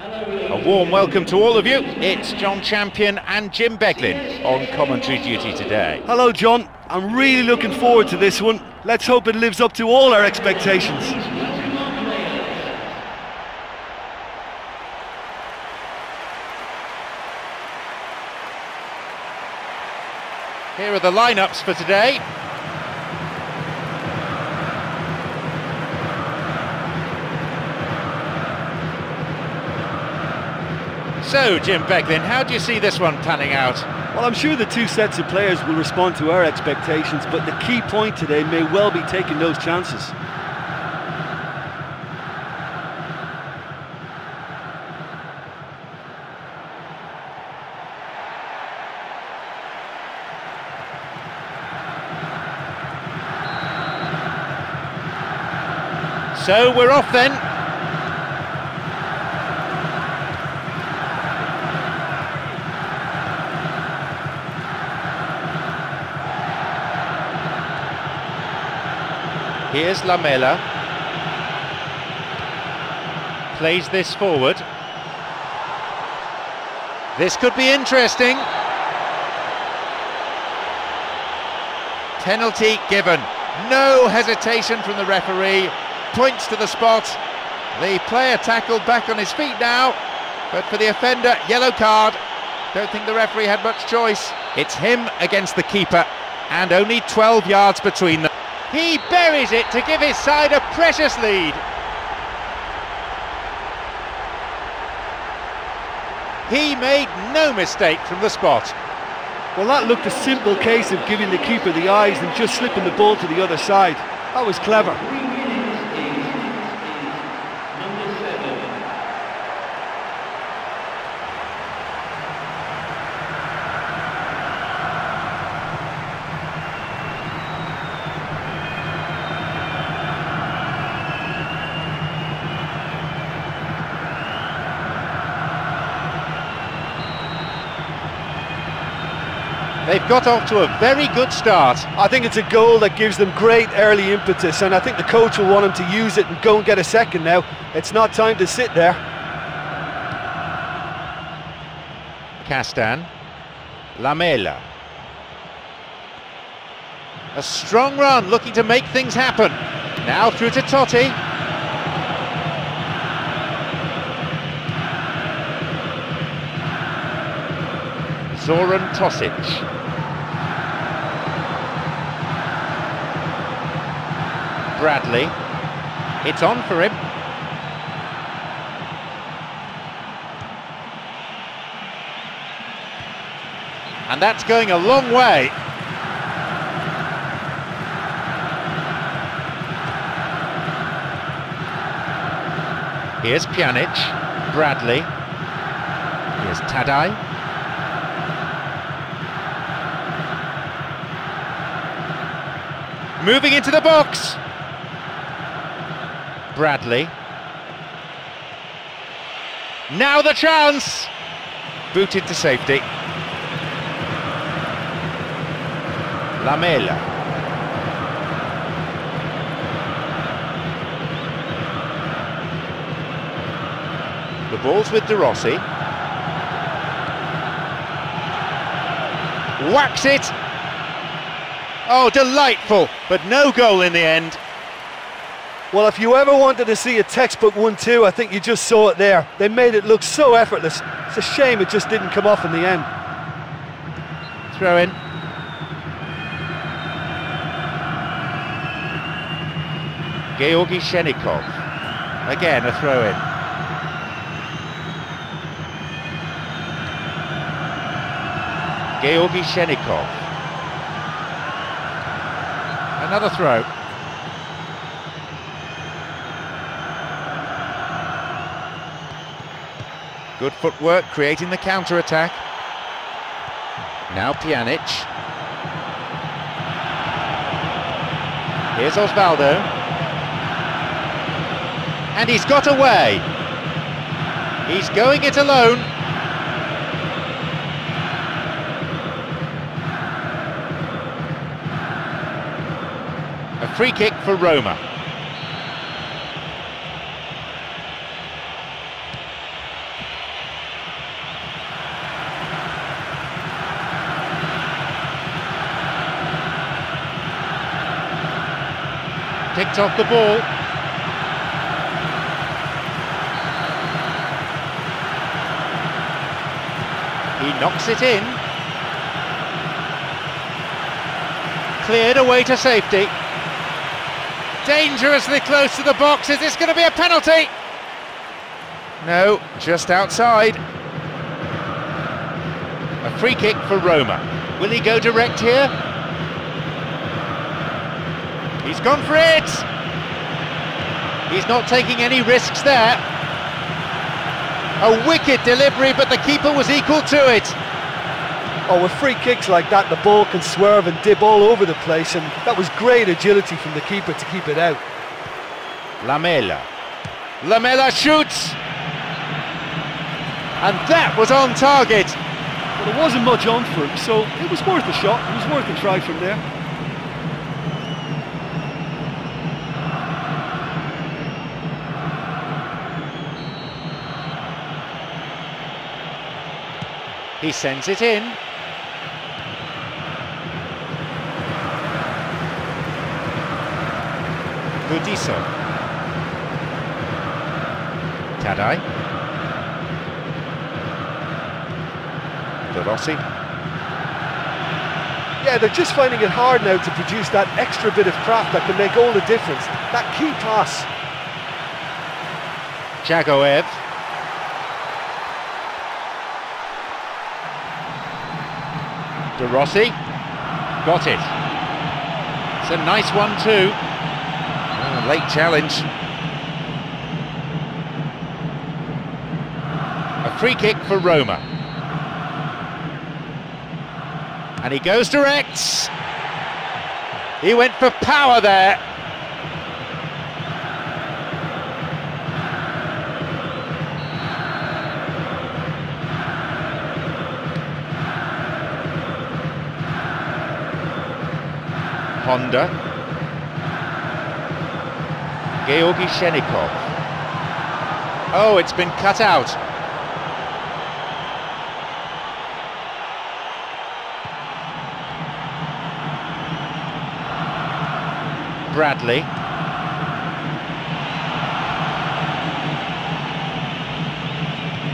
A warm welcome to all of you. It's John Champion and Jim Beglin on commentary duty today. Hello, John. I'm really looking forward to this one. Let's hope it lives up to all our expectations. Here are the lineups for today. So, Jim Beglin, how do you see this one panning out? Well, I'm sure the two sets of players will respond to our expectations, but the key point today may well be taking those chances. So we're off then. Here's Lamela. Plays this forward. This could be interesting. Penalty given. No hesitation from the referee. Points to the spot. The player tackled back on his feet now. But for the offender, yellow card. Don't think the referee had much choice. It's him against the keeper. And only 12 yards between them. He buries it to give his side a precious lead. He made no mistake from the spot. Well, that looked a simple case of giving the keeper the eyes and just slipping the ball to the other side. That was clever. They've got off to a very good start. I think it's a goal that gives them great early impetus, and I think the coach will want them to use it and go and get a second now. It's not time to sit there. Castan. Lamela. A strong run, looking to make things happen. Now through to Totti. Zoran Tosic. Bradley. It's on for him. And that's going a long way. Here's Pjanic, Bradley. Here's Taddei. Moving into the box. Bradley. Now the chance! Booted to safety. Lamela. The ball's with De Rossi. Whacks it! Oh, delightful, but no goal in the end. Well, if you ever wanted to see a textbook 1-2, I think you just saw it there. They made it look so effortless. It's a shame it just didn't come off in the end. Throw in. Georgi Shchennikov. Again, a throw in. Georgi Shchennikov. Another throw. Good footwork, creating the counter-attack. Now Pjanic. Here's Osvaldo. And he's got away. He's going it alone. Free kick for Roma. Picked off the ball. He knocks it in. Cleared away to safety. Dangerously close to the box. Is this going to be a penalty? No, just outside. A free kick for Roma. Will he go direct here? He's gone for it! He's not taking any risks there. A wicked delivery, but the keeper was equal to it. Oh, with free kicks like that, the ball can swerve and dip all over the place, and that was great agility from the keeper to keep it out. Lamela. Lamela shoots! And that was on target. Well, there wasn't much on for him, so it was worth a shot. It was worth a try from there. He sends it in. Burdisso. Taddei. De Rossi. Yeah, they're just finding it hard now to produce that extra bit of craft that can make all the difference. That key pass. Dzagoev. De Rossi. Got it. It's a nice one too. Late challenge. A free kick for Roma. And he goes direct. He went for power there. Honda. Georgi Shchennikov. Oh, it's been cut out. Bradley.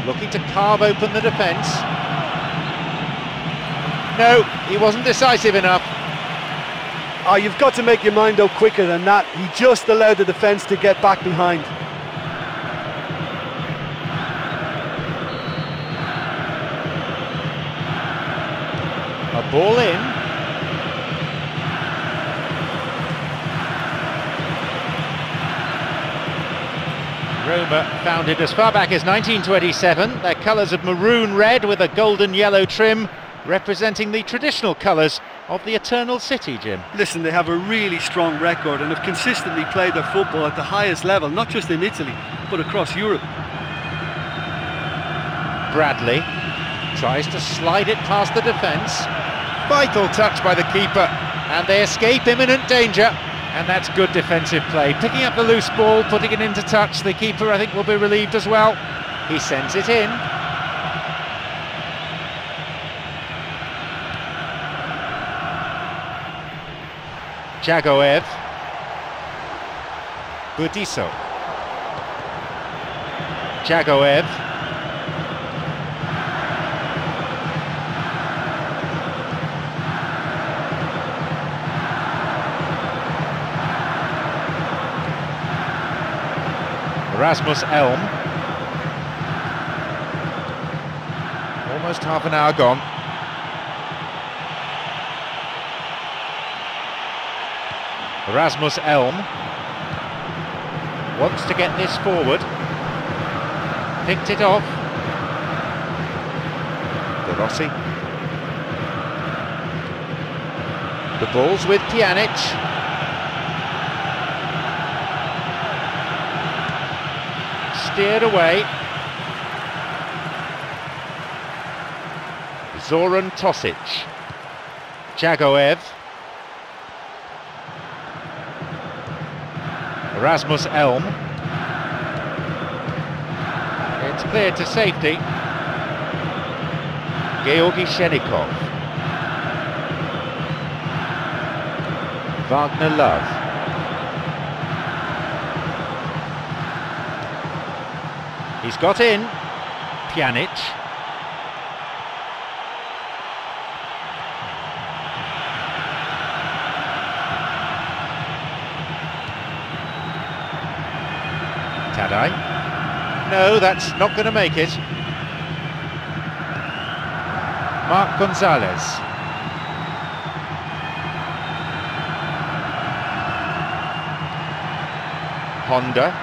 Looking to carve open the defence. No, he wasn't decisive enough. Oh, you've got to make your mind up quicker than that. He just allowed the defence to get back behind. A ball in. Roma founded as far back as 1927. Their colours of maroon red with a golden yellow trim, representing the traditional colours of the Eternal City, Jim. Listen, they have a really strong record and have consistently played their football at the highest level, not just in Italy, but across Europe. Bradley tries to slide it past the defence. Vital touch by the keeper, and they escape imminent danger. And that's good defensive play. Picking up the loose ball, putting it into touch. The keeper, I think, will be relieved as well. He sends it in. Dzagoev. Burdisso. Dzagoev. Rasmus Elm. Almost half an hour gone. Rasmus Elm wants to get this forward. Picked it off. De Rossi. The ball's with Pjanic. Steered away. Zoran Tosic. Dzagoev. Rasmus Elm. It's clear to safety. Georgi Shchennikov. Wagner Love. He's got in. Pjanic. No, that's not going to make it. Mark Gonzalez. Honda.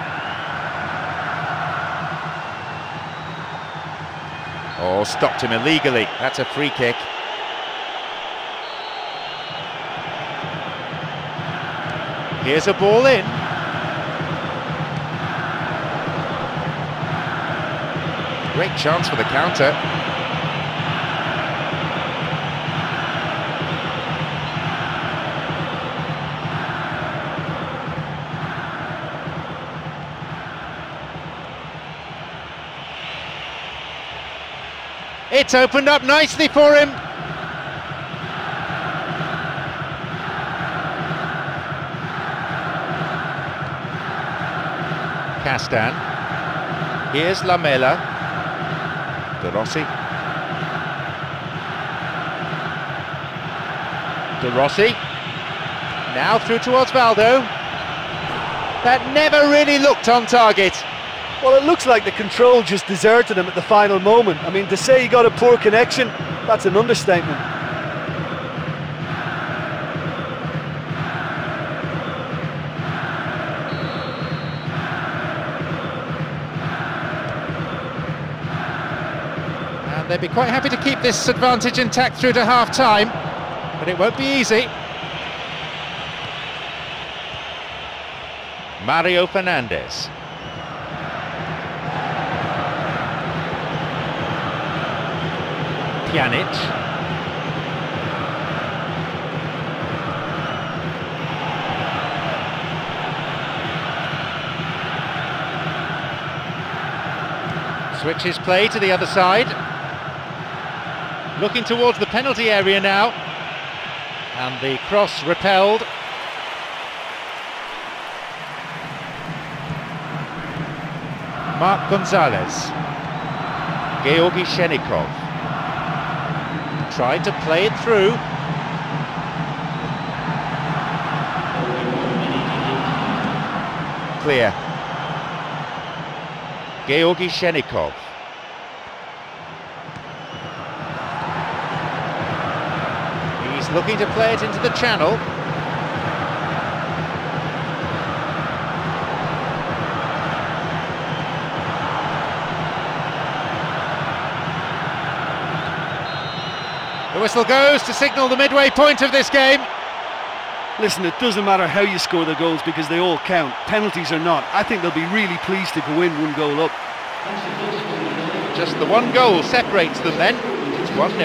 Oh, stopped him illegally. That's a free kick. Here's a ball in. Great chance for the counter. It's opened up nicely for him. Castan. Here's Lamela. Rossi. De Rossi. Now through towards Valdo. That never really looked on target. Well, it looks like the control just deserted him at the final moment. I mean, to say he got a poor connection, that's an understatement. They'd be quite happy to keep this advantage intact through to half time, but it won't be easy. Mario Fernandes. Pjanic. Switches play to the other side. Looking towards the penalty area now. And the cross repelled. Mark Gonzalez. Georgi Shchennikov. Tried to play it through. Clear. Georgi Shchennikov. He's looking to play it into the channel. The whistle goes to signal the midway point of this game. Listen, it doesn't matter how you score the goals because they all count, penalties or not. I think they'll be really pleased to go in one goal up. Just the one goal separates them then. It's 1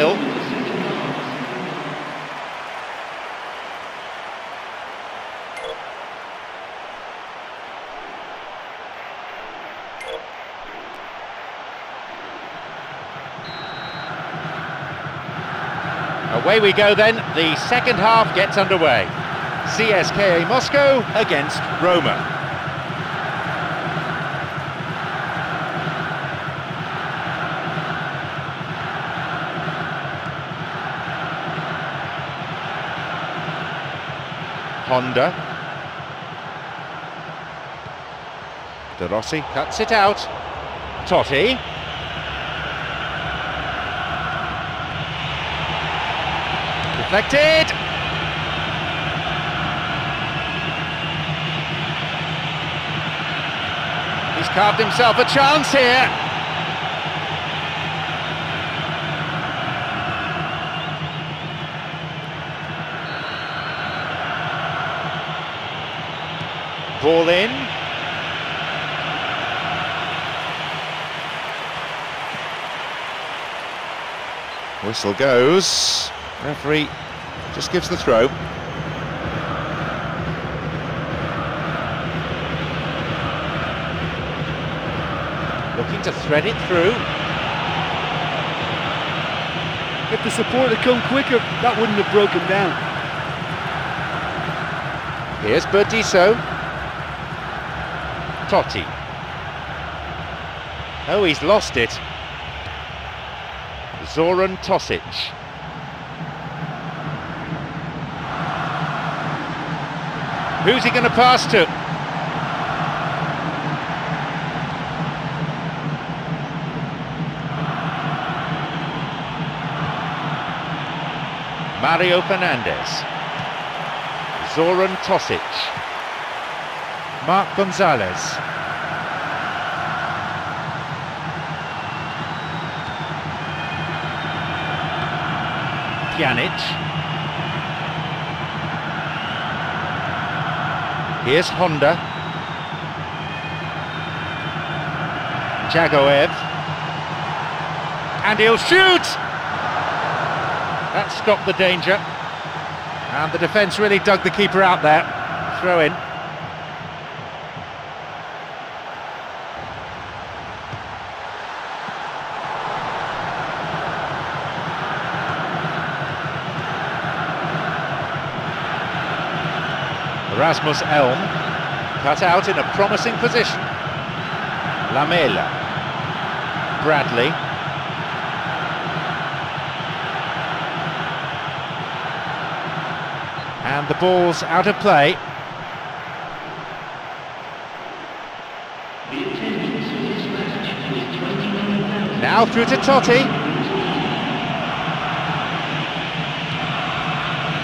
Away we go then, the second half gets underway. CSKA Moscow against Roma. Honda. De Rossi cuts it out. Totti. He's carved himself a chance here. Ball in. Whistle goes. Referee just gives the throw. Looking to thread it through. If the support had come quicker, that wouldn't have broken down. Here's Burdisso. Totti. Oh, he's lost it. Zoran Tosic. Who's he going to pass to? Mario Fernandes. Zoran Tosic. Mark Gonzalez. Pjanic. Here's Honda. Dzagoev. And he'll shoot! That stopped the danger. And the defence really dug the keeper out there. Throw in. Rasmus Elm cut out in a promising position. Lamela. Bradley. And the ball's out of play. Now through to Totti.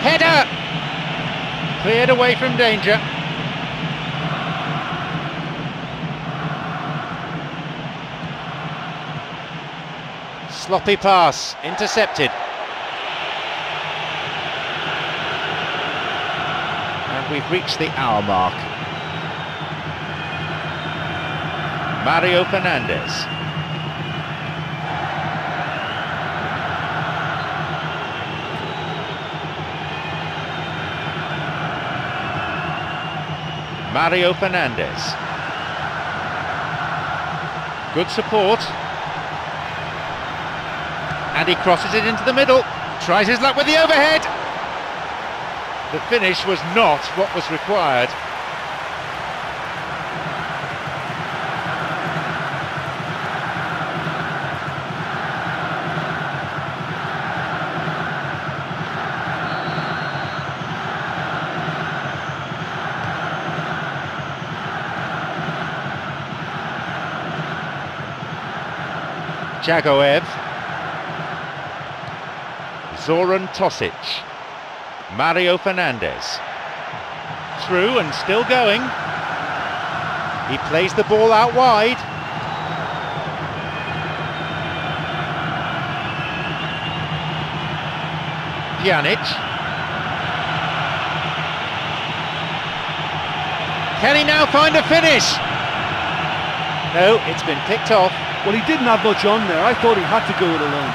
Header! Cleared away from danger. Sloppy pass, intercepted. And we've reached the hour mark. Mario Fernandes. Mario Fernandes. Good support. And he crosses it into the middle. Tries his luck with the overhead. The finish was not what was required. Dzagoev. Zoran Tosic. Mario Fernandes. Through and still going. He plays the ball out wide. Pjanic. Can he now find a finish? No, it's been picked off. Well, he didn't have much on there. I thought he had to go it alone.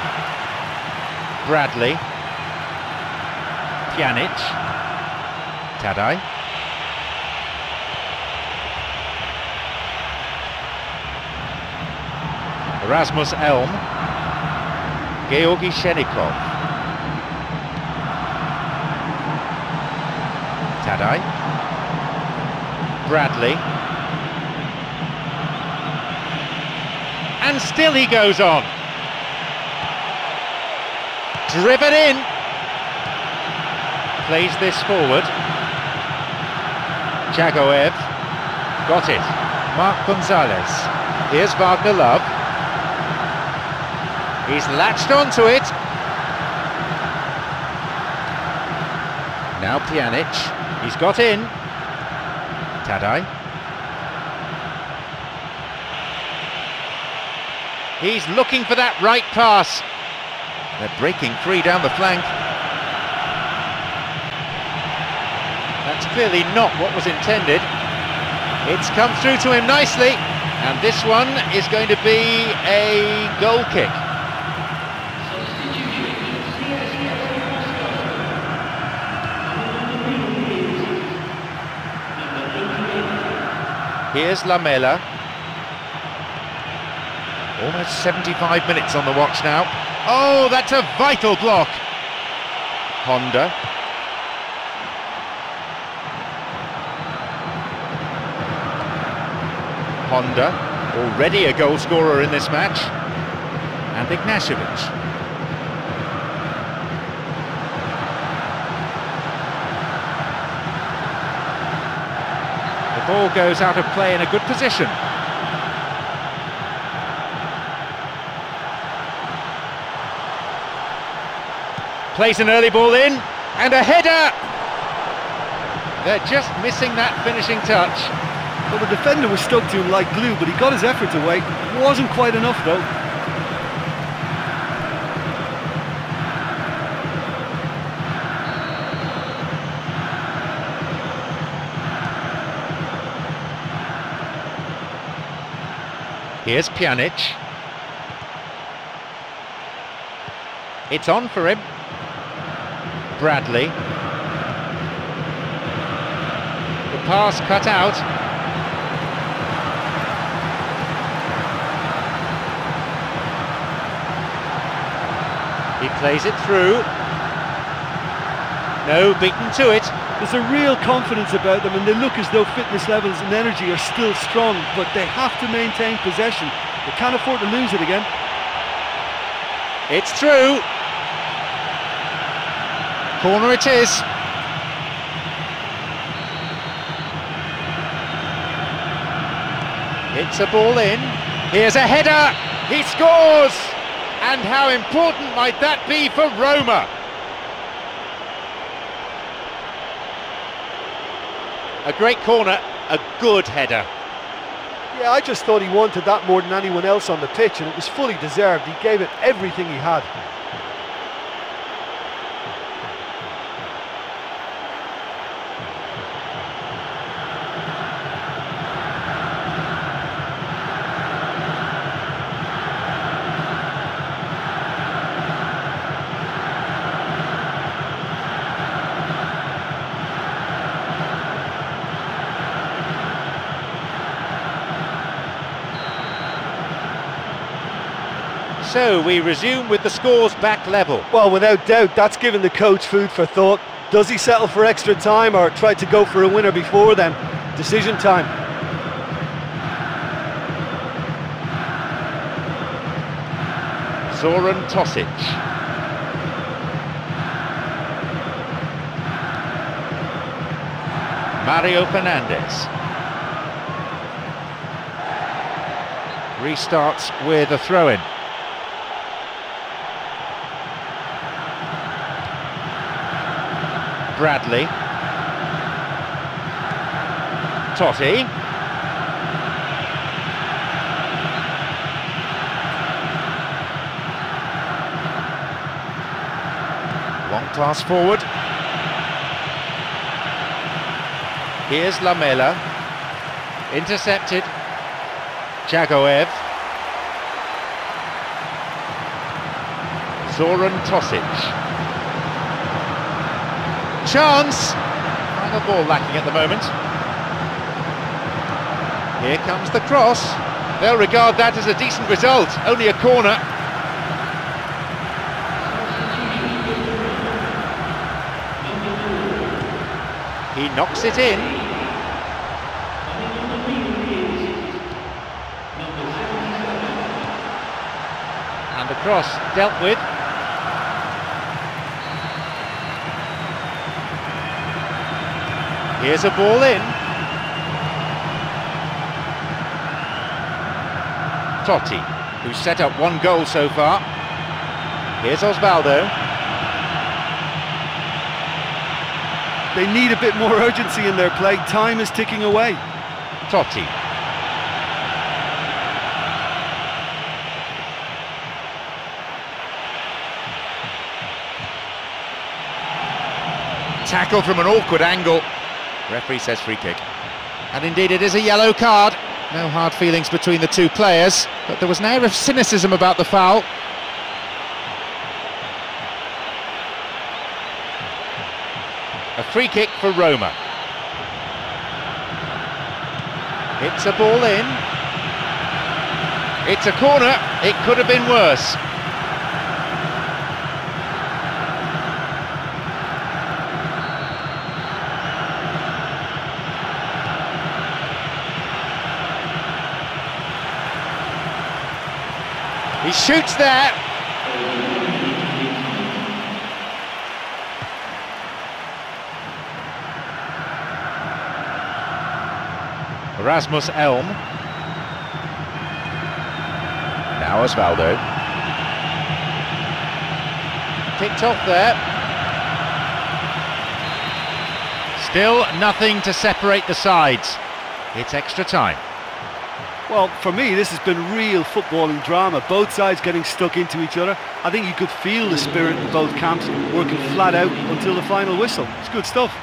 Bradley. Pjanic. Taddei. Rasmus Elm. Georgi Shchennikov. Taddei. Bradley. And still he goes on. Driven in. Plays this forward. Dzagoev. Got it. Mark Gonzalez. Here's Wagner Love. He's latched onto it. Now Pjanic. He's got in. Taddei. He's looking for that right pass. They're breaking free down the flank. That's clearly not what was intended. It's come through to him nicely, and this one is going to be a goal kick. Here's Lamela. Almost 75 minutes on the watch now. Oh, that's a vital block. Honda. Honda. Already a goal scorer in this match. And Ignashevich. The ball goes out of play in a good position. Plays an early ball in, and a header! They're just missing that finishing touch. Well, the defender was stuck to him like glue, but he got his efforts away. Wasn't quite enough, though. Here's Pjanic. It's on for him. Bradley. The pass cut out. He plays it through. No, beaten to it. There's a real confidence about them and they look as though fitness levels and energy are still strong, but they have to maintain possession. They can't afford to lose it again. It's through. Corner it is. It's a ball in. Here's a header. He scores. And how important might that be for Roma? A great corner, a good header. Yeah, I just thought he wanted that more than anyone else on the pitch, and it was fully deserved. He gave it everything he had. So we resume with the scores back level. Well, without doubt, that's given the coach food for thought. Does he settle for extra time or try to go for a winner before then? Decision time. Zoran Tosic. Mario Fernandes. Restarts with a throw-in. Bradley. Totti. Long pass forward. Here's Lamela. Intercepted. Dzagoev. Zoran Tosic. Chance! Final ball lacking at the moment. Here comes the cross. They'll regard that as a decent result. Only a corner. He knocks it in. And the cross dealt with. Here's a ball in. Totti, who's set up one goal so far. Here's Osvaldo. They need a bit more urgency in their play. Time is ticking away. Totti. Tackle from an awkward angle. Referee says free kick. And indeed it is a yellow card. No hard feelings between the two players, but there was an air of cynicism about the foul. A free kick for Roma. It's a ball in. It's a corner. It could have been worse. He shoots there. Rasmus Elm. Now Osvaldo. Picked off there. Still nothing to separate the sides. It's extra time. Well, for me, this has been real footballing drama. Both sides getting stuck into each other. I think you could feel the spirit in both camps working flat out until the final whistle. It's good stuff.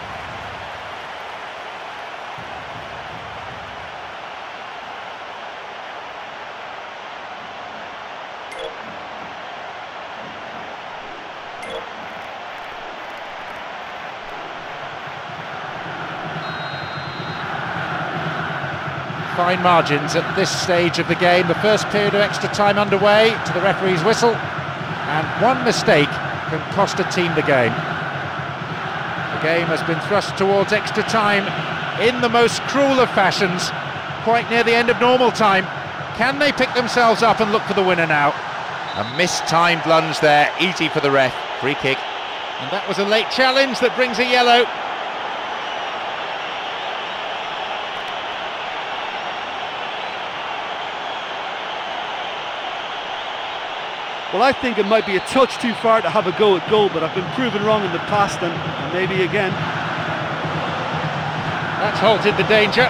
Fine margins at this stage of the game. The first period of extra time underway to the referee's whistle, and one mistake can cost a team the game. The game has been thrust towards extra time in the most cruel of fashions, quite near the end of normal time. Can they pick themselves up and look for the winner now? A mistimed lunge there, easy for the ref. Free kick. And that was a late challenge that brings a yellow. Well, I think it might be a touch too far to have a go at goal, but I've been proven wrong in the past and maybe again. That's halted the danger.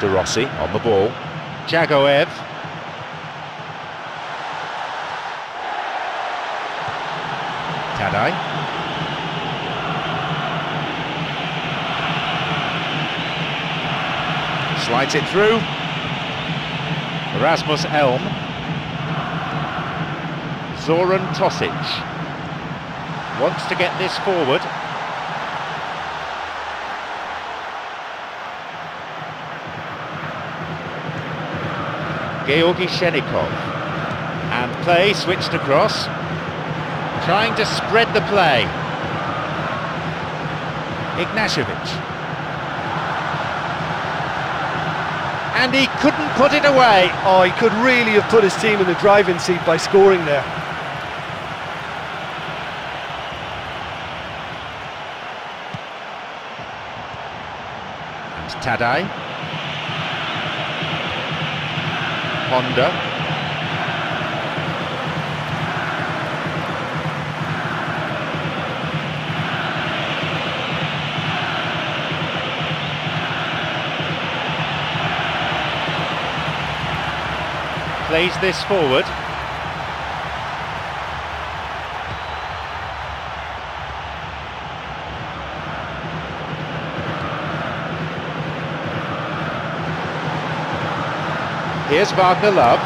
De Rossi on the ball. Dzagoev. Taddei. Slides it through. Rasmus Elm. Zoran Tosic. Wants to get this forward. Georgi Shchennikov. And play switched across. Trying to spread the play. Ignashevich. And he couldn't put it away. Oh, he could really have put his team in the driving seat by scoring there. And Taddei. Honda. Plays this forward. Here's Wagner Love.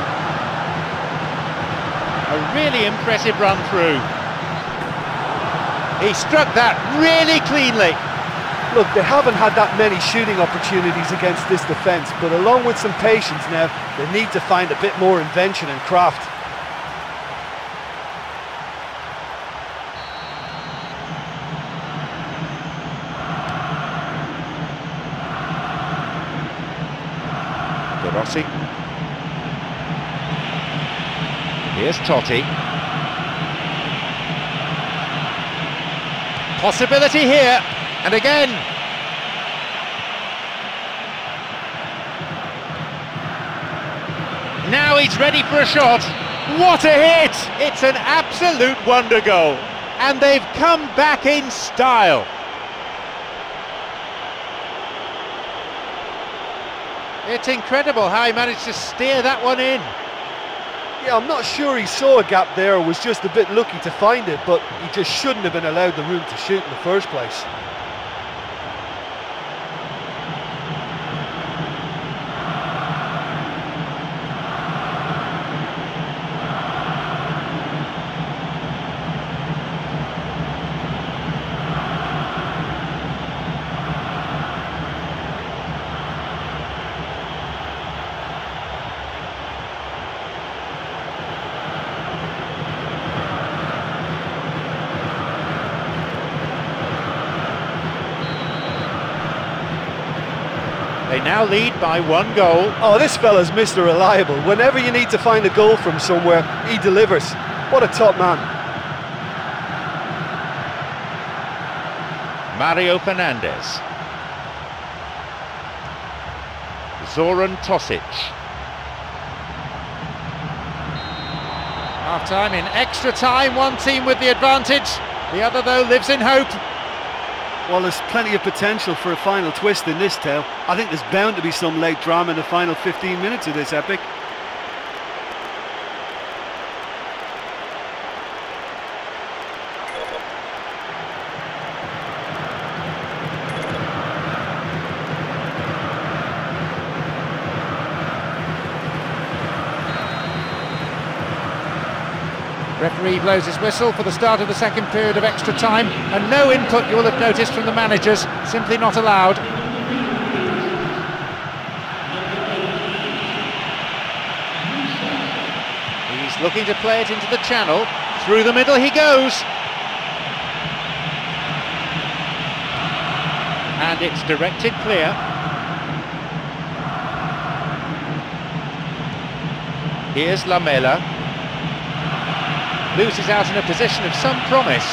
A really impressive run through. He struck that really cleanly. Look, they haven't had that many shooting opportunities against this defence, but along with some patience now, they need to find a bit more invention and craft. De Rossi. Here's Totti. Possibility here. And again. Now he's ready for a shot. What a hit! It's an absolute wonder goal. And they've come back in style. It's incredible how he managed to steer that one in. Yeah, I'm not sure he saw a gap there or was just a bit lucky to find it, but he just shouldn't have been allowed the room to shoot in the first place. Now lead by one goal. Oh, this fella's Mr. Reliable. Whenever you need to find a goal from somewhere, he delivers. What a top man. Mario Fernandes. Zoran Tosic. Half time in extra time, one team with the advantage, the other though lives in hope. Well, there's plenty of potential for a final twist in this tale. I think there's bound to be some late drama in the final 15 minutes of this epic. Referee blows his whistle for the start of the second period of extra time, and no input you will have noticed from the managers, simply not allowed. He's looking to play it into the channel, through the middle he goes. And it's directed clear. Here's Lamela loses out in a position of some promise.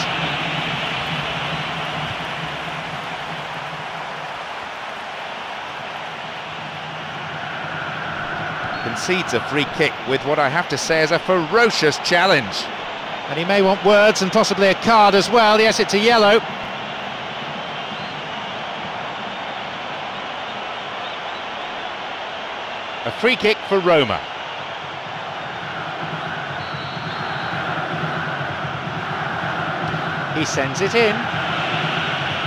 Concedes a free kick with what I have to say is a ferocious challenge. And he may want words and possibly a card as well. Yes, it's a yellow. A free kick for Roma. He sends it in.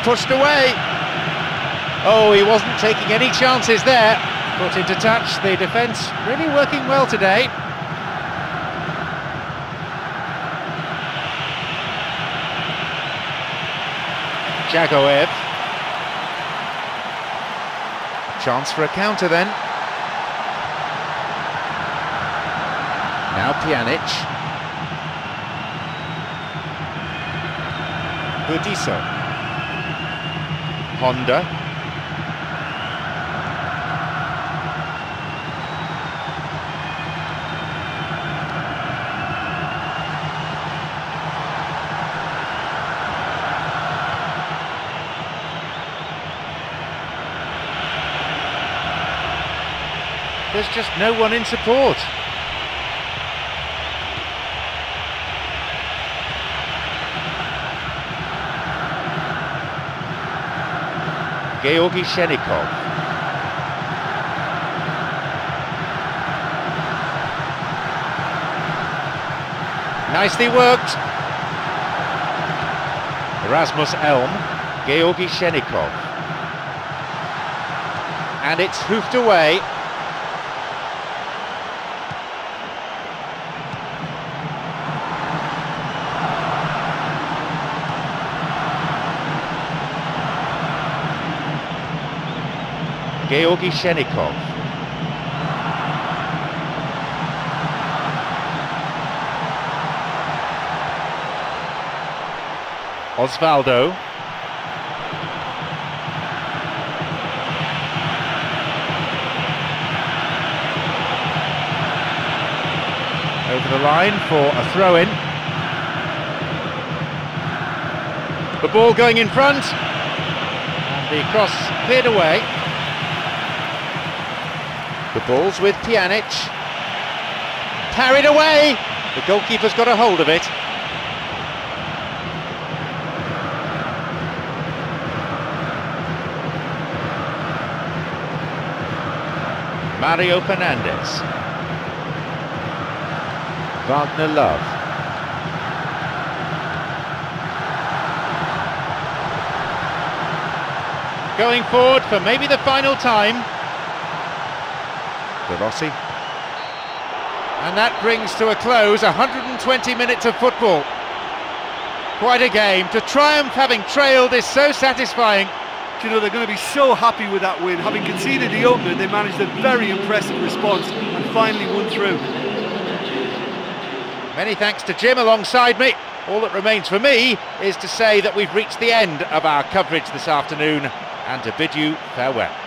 Pushed away. Oh, he wasn't taking any chances there. Put into touch. The defence really working well today. Dzagoev. Chance for a counter then. Now Pjanic. Honda. There's just no one in support. Georgy Shchennikov. Nicely worked. Rasmus Elm, Georgy Shchennikov. And it's hoofed away Georgy Shchennikov. Osvaldo. Over the line for a throw-in. The ball going in front. And the cross cleared away. The ball's with Pjanic. Parried away! The goalkeeper's got a hold of it. Mario Fernandes. Wagner Love. Going forward for maybe the final time. De Rossi. And that brings to a close 120 minutes of football. Quite a game. To triumph having trailed is so satisfying. you know, they're going to be so happy with that win. Having conceded the opener, they managed a very impressive response and finally won through. Many thanks to Jim alongside me. All that remains for me is to say that we've reached the end of our coverage this afternoon and to bid you farewell.